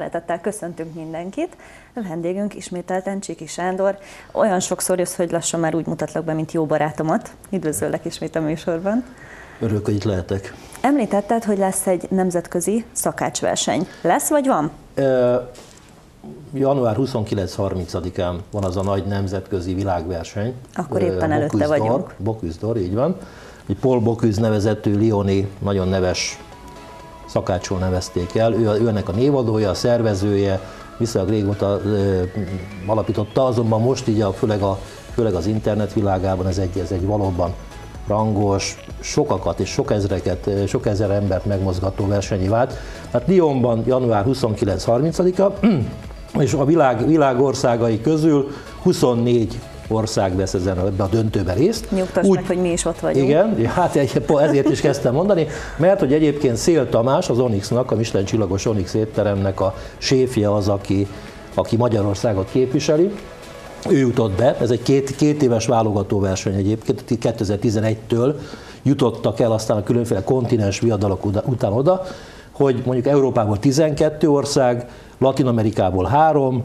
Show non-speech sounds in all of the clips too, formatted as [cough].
Szeretettel köszöntünk mindenkit. A vendégünk ismételten Csiki Sándor. Olyan sokszor jössz, hogy lassan már úgy mutatlak be, mint jó barátomat. Üdvözöllek ismét a műsorban. Örülök, hogy itt lehetek. Említetted, hogy lesz egy nemzetközi szakácsverseny. Lesz vagy van? E, január 29-30-án van az a nagy nemzetközi világverseny. Akkor éppen előtte vagyunk. Boküzdor, így van. Egy Paul Boküz nevezetű Lioni, nagyon neves szakácsról nevezték el. Ő, ő ennek a névadója, a szervezője, viszonylag régóta ö, alapította, azonban most így a, főleg, a, főleg az internet világában ez egy, ez egy valóban rangos, sokakat és sok ezreket, sok ezer embert megmozgató versenyi vált. Hát Lyonban január 29-30-a, [clears throat] és a világ, világ országai közül 24 ország vesz ezen ebbe a döntőbe részt. Nyugtass Úgy, meg, hogy mi is ott vagyunk. Igen, hát ezért is kezdtem mondani, mert hogy egyébként Szél Tamás, az Onyxnak, a Michelin csillagos Onyx étteremnek a séfje az, aki, aki Magyarországot képviseli. Ő jutott be, ez egy két, két éves válogatóverseny egyébként, 2011-től jutottak el aztán a különféle kontinens viadalok után oda, hogy mondjuk Európából 12 ország, Latin Amerikából három,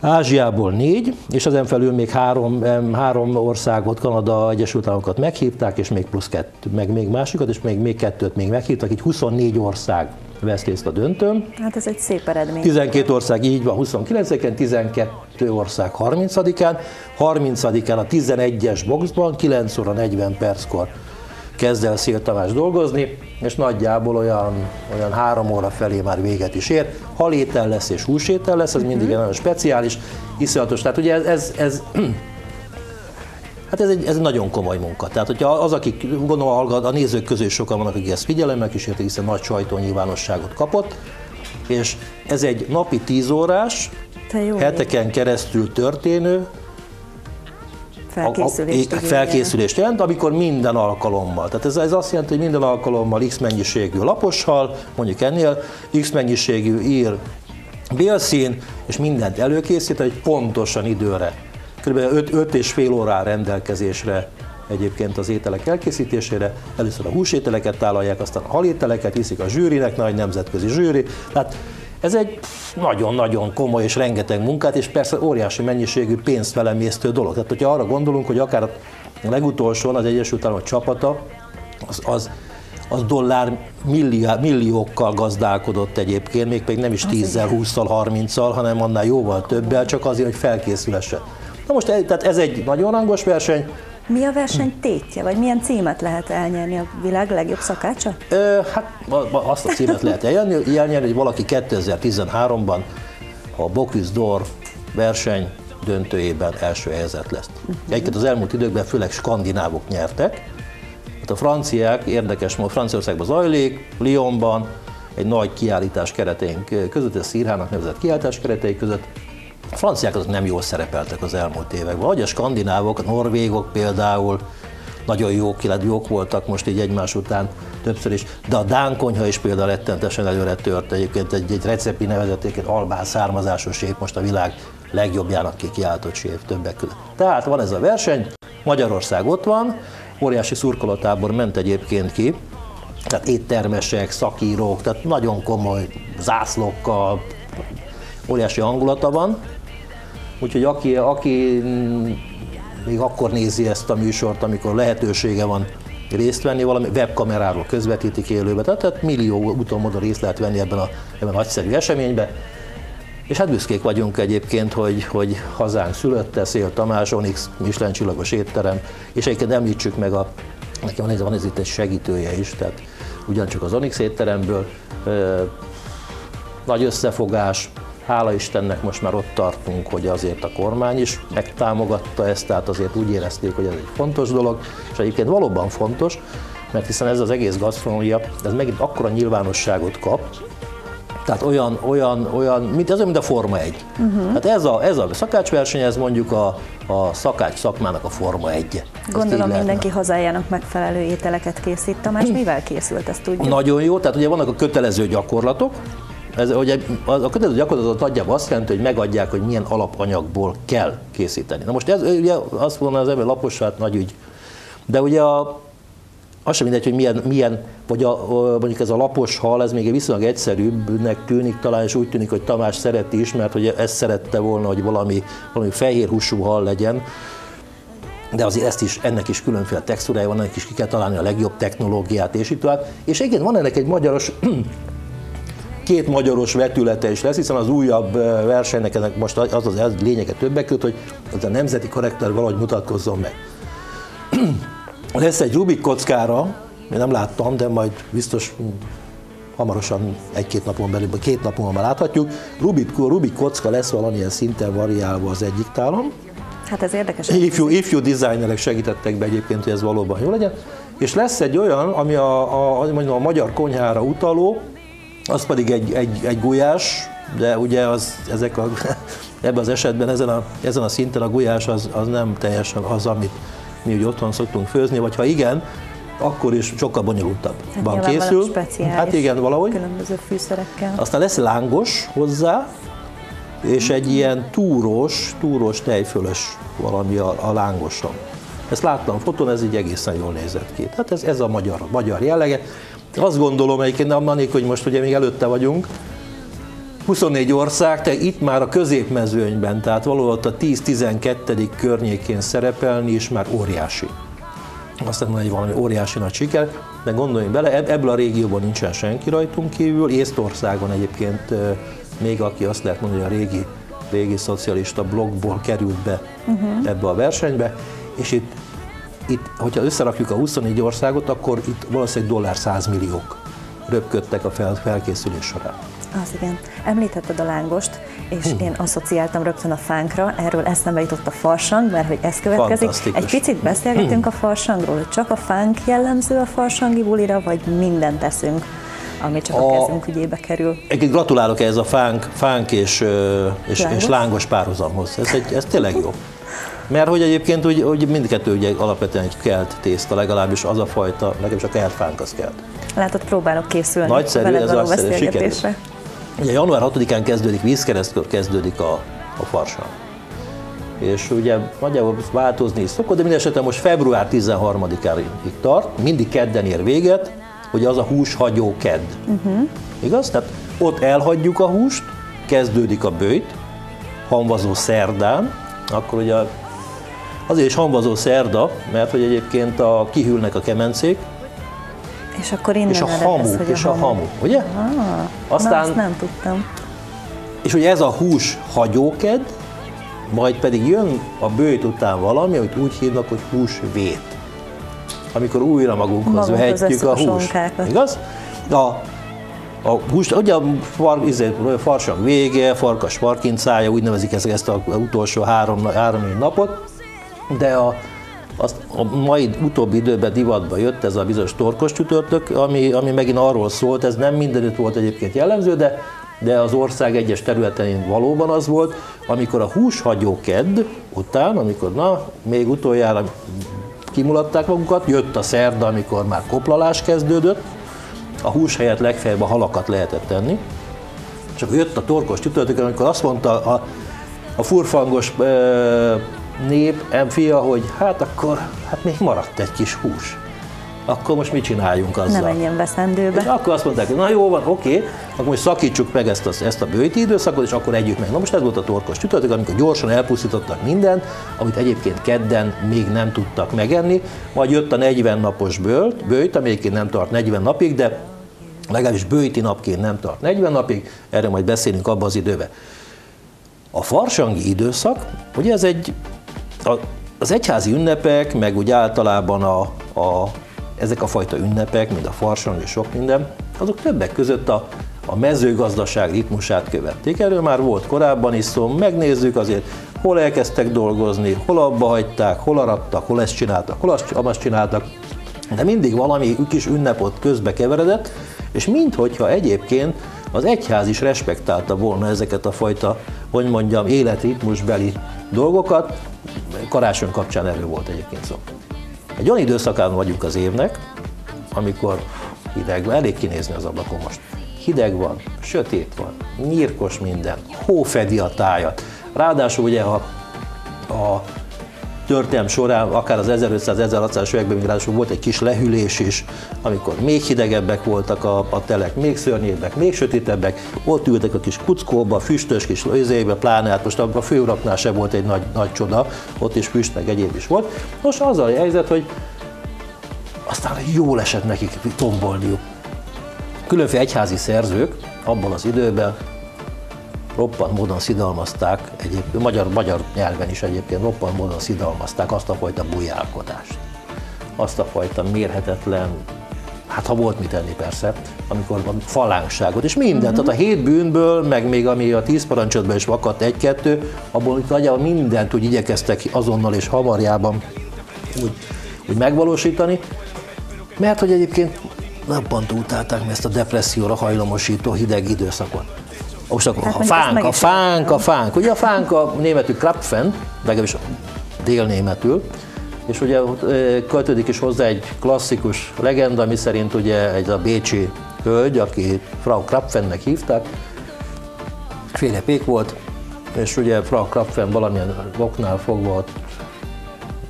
Ázsiából négy, és ezen felül még három, három országot, Kanada, Egyesült Államokat meghívták, és még plusz kettő, meg még másikat, és még, még kettőt még meghívtak, így 24 ország vesz részt a döntőn. Hát ez egy szép eredmény. 12 ország így van 29-en, 12 ország 30-án, 30-án a 11-es boxban 9 óra 40 perckor kezd el Szél Tamás dolgozni, és nagyjából olyan, olyan három óra felé már véget is ér. Halétel lesz és húsétel lesz, ez mindig egy nagyon speciális, iszonyatos. Tehát ugye ez, ez, ez [clears throat] Hát ez egy, ez egy nagyon komoly munka. Tehát, hogyha az, akik gondolom a nézők közül sokan vannak, akik ezt figyelemmel kísérték, hiszen nagy sajtónyilvánosságot kapott, és ez egy napi 10 órás, heteken keresztül történő, felkészülést, a, a, felkészülést jelent, amikor minden alkalommal. Tehát ez, ez azt jelenti, hogy minden alkalommal x mennyiségű lapossal, mondjuk ennél, x mennyiségű ír bélszín, és mindent előkészít, hogy pontosan időre. Kb. 5 és fél órá rendelkezésre egyébként az ételek elkészítésére. Először a húsételeket tálalják, aztán a halételeket hiszik a zsűrinek, nagy nemzetközi zsűri. Tehát ez egy nagyon-nagyon komoly és rengeteg munkát, és persze óriási mennyiségű pénzt felemésztő dolog. Tehát, hogyha arra gondolunk, hogy akár a legutolsón az Egyesült Államok csapata, az, az az dollár millió, milliókkal gazdálkodott egyébként, még pedig nem is 10-zel, 20-szal, 30-szal, hanem annál jóval többel, csak azért, hogy felkészülesse. Na most tehát ez egy nagyon rangos verseny, mi a verseny tétje, vagy milyen címet lehet elnyerni a világ legjobb szakácsa? Ö, hát azt a címet lehet elnyerni, elnyerni hogy valaki 2013-ban a Bocuse d'Or verseny döntőjében első helyzet lesz. Uh-huh. Egyébként az elmúlt időkben főleg skandinávok nyertek. Hát a franciák, érdekes módon Franciaországban zajlik, Lyonban, egy nagy kiállítás keretén között, ez Szírhának nevezett kiállítás keretei között, a franciák azok nem jól szerepeltek az elmúlt években, vagy a skandinávok, a norvégok például nagyon jók, jók voltak most így egymás után többször is, de a Dán konyha is például rettentesen előre tört. Egyébként egy, egy recepi nevezették, egy albán származású séf, most a világ legjobbjának kikiáltott séf többek között. Tehát van ez a verseny, Magyarország ott van, óriási szurkolatábor ment egyébként ki, tehát éttermesek, szakírók, tehát nagyon komoly zászlókkal, óriási hangulata van, Úgyhogy aki, aki még akkor nézi ezt a műsort, amikor lehetősége van részt venni, valami webkameráról közvetítik élőbe, tehát, tehát millió utómódon részt lehet venni ebben a, ebben a nagyszerű eseményben. És hát büszkék vagyunk egyébként, hogy, hogy hazánk szülötte, Szél Tamás, Onyx, Michelin csillagos étterem, és egyébként említsük meg a, nekem van ez, van ez itt egy segítője is, tehát ugyancsak az Onyx étteremből, ö, nagy összefogás, Hála Istennek most már ott tartunk, hogy azért a kormány is megtámogatta ezt, tehát azért úgy érezték, hogy ez egy fontos dolog, és egyébként valóban fontos, mert hiszen ez az egész gasztronómia, ez megint akkora nyilvánosságot kap, tehát olyan, olyan, olyan mint, ez mint a Forma 1. Uh-huh. Tehát ez a, ez a szakácsverseny, ez mondjuk a, a szakács szakmának a Forma 1. Gondolom mindenki hazájának megfelelő ételeket készít. Tamás, mivel készült, ezt tudjuk? Nagyon jó, tehát ugye vannak a kötelező gyakorlatok, ez, ugye, a kötelező gyakorlatot nagyjából azt jelenti, hogy megadják, hogy milyen alapanyagból kell készíteni. Na most ez, ugye azt mondom, az ember lapos, hát nagy ügy. De ugye a, az sem mindegy, hogy milyen, milyen vagy a, mondjuk ez a lapos hal, ez még viszonylag egyszerűbbnek tűnik talán, és úgy tűnik, hogy Tamás szereti is, mert hogy ezt szerette volna, hogy valami, valami fehér húsú hal legyen, de azért ezt is, ennek is különféle textúrája van, ennek is ki kell találni a legjobb technológiát, és így tovább. És igen, van ennek egy magyaros, két magyaros vetülete is lesz, hiszen az újabb versenynek ennek most az az, az lényege többek között, hogy az a nemzeti korrektor valahogy mutatkozzon meg. [clears throat] lesz egy Rubik kockára, én nem láttam, de majd biztos hamarosan egy-két napon belül, vagy két napon már láthatjuk. Rubik, Rubik kocka lesz valamilyen szinten variálva az egyik tálon, Hát ez érdekes. Ifjú, ifjú designerek segítettek be egyébként, hogy ez valóban jó legyen. És lesz egy olyan, ami a, a, a, a magyar konyhára utaló, az pedig egy, egy, egy gulyás, de ugye az, ezek a, [laughs] ebben az esetben, ezen a, ezen a szinten a gulyás az, az nem teljesen az, amit mi úgy otthon szoktunk főzni, vagy ha igen, akkor is sokkal bonyolultabb hát készül. Hát igen, valahogy. Különböző fűszerekkel. Aztán lesz lángos hozzá, és egy ilyen túrós, túrós tejfölös valami a, a lángoson. Ezt láttam fotón, ez így egészen jól nézett ki. Tehát ez, ez a magyar, magyar jellege. Azt gondolom egyébként, annék, hogy most ugye még előtte vagyunk, 24 ország, te itt már a középmezőnyben, tehát valahol a 10-12. környékén szerepelni is már óriási. Azt mondom, hogy valami óriási nagy siker, de gondoljunk bele, ebből a régióban nincsen senki rajtunk kívül, Észtországon egyébként még aki azt lehet mondani, hogy a régi, régi szocialista blogból került be uh-huh. ebbe a versenybe, és itt, itt, hogyha összerakjuk a 24 országot, akkor itt valószínűleg dollár 100 milliók röpködtek a fel, felkészülés során. Az igen. Említetted a lángost, és hm. én asszociáltam rögtön a fánkra, erről eszembe jutott a farsang, mert hogy ez következik. Egy picit beszélgetünk hm. a farsangról, hogy csak a fánk jellemző a farsangi bulira, vagy mindent teszünk ami csak a, a kezünk ügyébe kerül. Egyébként gratulálok ez a fánk, fánk és, és, lángos? és lángos párhuzamhoz. Ez, egy, ez tényleg jó. Mert hogy egyébként úgy, úgy mindkettő ugye alapvetően egy kelt tészta, legalábbis az a fajta, legalábbis a kelt fánk az kelt. Látod, próbálok készülni Nagyszerű, ez nagyszerű, sikeres. Ugye január 6-án kezdődik, vízkeresztkor kezdődik a, a farsa. És ugye nagyjából változni is szokott, de minden esetben most február 13-áig tart, mindig kedden ér véget, hogy az a húshagyó kedd. Uh-huh. Igaz? Tehát ott elhagyjuk a húst, kezdődik a bőjt, hamvazó szerdán, akkor ugye azért is hamvazó szerda, mert hogy egyébként a, kihűlnek a kemencék, és akkor innen és a hamu, ez, és a hamu, hamu ugye? Ah, Aztán, na, azt nem tudtam. És hogy ez a hús hagyóked, majd pedig jön a bőjt után valami, amit úgy hívnak, hogy húsvét amikor újra magunkhoz vehetjük a húst. Igaz? A, a húst, ugye a far, izé, farsang vége, farkas farkincája, úgy nevezik ezt, ezt az utolsó három, három napot, de a, azt a mai utóbbi időben divatba jött ez a bizonyos torkos csütörtök, ami, ami megint arról szólt, ez nem mindenütt volt egyébként jellemző, de, de az ország egyes területein valóban az volt, amikor a húshagyó kedd után, amikor na, még utoljára kimulatták magukat, jött a szerda, amikor már koplalás kezdődött, a hús helyett legfeljebb a halakat lehetett tenni, csak jött a torkos csütörtök, amikor azt mondta a, a furfangos e, nép, fia, hogy hát akkor hát még maradt egy kis hús akkor most mit csináljunk azzal? Ne menjen veszendőbe. És akkor azt mondták, hogy na jó van, oké, akkor most szakítsuk meg ezt, a, ezt a bőti időszakot, és akkor együtt meg. Na most ez volt a torkos csütörtök, amikor gyorsan elpusztítottak mindent, amit egyébként kedden még nem tudtak megenni, majd jött a 40 napos bőlt, bőjt, ami egyébként nem tart 40 napig, de legalábbis bőti napként nem tart 40 napig, erről majd beszélünk abban az időben. A farsangi időszak, ugye ez egy, az egyházi ünnepek, meg úgy általában a, a ezek a fajta ünnepek, mint a farsang és sok minden, azok többek között a, a mezőgazdaság ritmusát követték. Erről már volt korábban is szó, megnézzük azért, hol elkezdtek dolgozni, hol abba hagyták, hol arattak, hol ezt csináltak, hol azt, azt csináltak, de mindig valami kis ünnepot közbe keveredett, és minthogyha egyébként az egyház is respektálta volna ezeket a fajta, hogy mondjam, életritmusbeli dolgokat, karácsony kapcsán erről volt egyébként szó. Egy olyan időszakán vagyunk az évnek, amikor hideg van, elég kinézni az ablakon most. Hideg van, sötét van, nyírkos minden, hó fedi a tájat. Ráadásul ugye a, a történelm során, akár az 1500-1600-as években volt egy kis lehűlés is, amikor még hidegebbek voltak a, a telek, még szörnyebbek, még sötétebbek, ott ültek a kis kuckóba, füstös kis özébe, pláne, hát most a főuraknál se volt egy nagy, nagy csoda, ott is füst, meg egyéb is volt. Most az a helyzet, hogy aztán jó esett nekik tombolniuk. Különféle egyházi szerzők abban az időben roppant módon szidalmazták, egyébként, magyar, magyar nyelven is egyébként roppant módon szidalmazták azt a fajta bujálkodást, azt a fajta mérhetetlen, hát ha volt mit tenni persze, amikor a falánkságot, és mindent, uh-huh. tehát a hét bűnből, meg még ami a tíz parancsodban is vakadt egy-kettő, abból nagyjából mindent úgy igyekeztek azonnal és hamarjában úgy, úgy megvalósítani, mert hogy egyébként nappant utálták ezt a depresszióra hajlamosító hideg időszakot. Most akkor hát a fánk, a fánk, a fánk. Ugye a fánk a németül Krapfen, legalábbis délnémetül, és ugye költődik is hozzá egy klasszikus legenda, ami szerint ugye egy a bécsi hölgy, aki Frau Krapfennek hívták, féle pék volt, és ugye Frau Krapfen valamilyen oknál fogva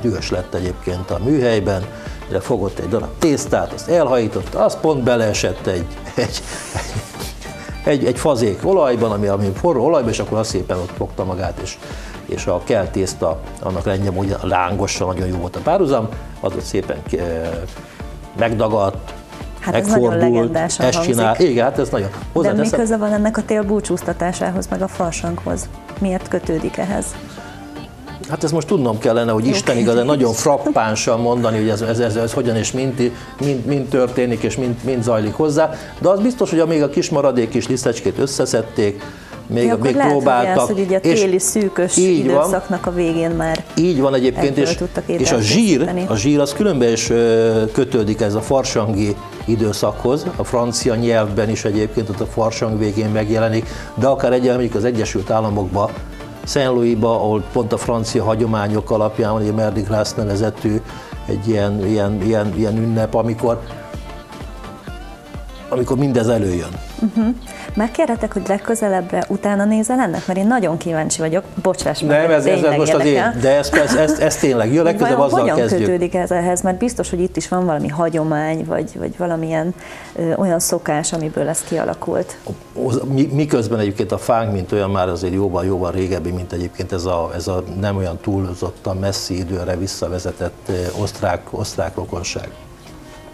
dühös lett egyébként a műhelyben, de fogott egy darab tésztát, azt elhajította, az pont beleesett egy, egy, egy, egy fazék olajban, ami, ami forró olajban, és akkor azt szépen ott fogta magát, és, és a kell tészta, annak rendje hogy lángosan, nagyon jó volt a párhuzam, az ott szépen e, megdagadt, Hát ez nagyon legendásan ezt csinál. Igen, hát ez nagyon. De mi köze van ennek a tél búcsúztatásához, meg a farsanghoz? Miért kötődik ehhez? Hát ezt most tudnom kellene, hogy Isten igaz, de nagyon frappánsan mondani, hogy ez, ez, ez, ez hogyan és mind, mind, mind történik, és mind, mind zajlik hozzá. De az biztos, hogy amíg a kis maradék kis lisztecskét összeszedték, még, ja, még lehet, próbáltak. Hogy, az, hogy így a téli szűkös így időszaknak van, a végén már Így van egyébként, és, és a zsír, a zsír az különben is kötődik ez a farsangi időszakhoz, a francia nyelvben is egyébként ott a farsang végén megjelenik, de akár egy, az Egyesült Államokban Saint Louisba, ahol pont a francia hagyományok alapján egy Merdi Gras nevezetű egy ilyen, ilyen, ilyen, ilyen ünnep, amikor amikor mindez előjön. Uh-huh. Megkérhetek, hogy legközelebbre utána nézel ennek, mert én nagyon kíváncsi vagyok. Bocsáss meg, Nem, ez, ez most az én, de ez, ez, ez, ez tényleg, jó, legközelebb azzal hogyan kezdjük. kötődik ez ehhez? Mert biztos, hogy itt is van valami hagyomány, vagy, vagy valamilyen ö, olyan szokás, amiből ez kialakult. Miközben egyébként a fánk, mint olyan már azért jóval-jóval régebbi, mint egyébként ez a, ez a nem olyan túlzottan messzi időre visszavezetett osztrák, osztrák rokonság.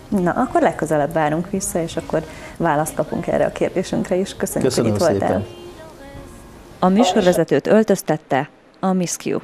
Na, akkor legközelebb várunk vissza, és akkor választ kapunk erre a kérdésünkre is. Köszönjük, Köszönöm hogy itt szépen. voltál. A műsorvezetőt öltöztette a Miss Q.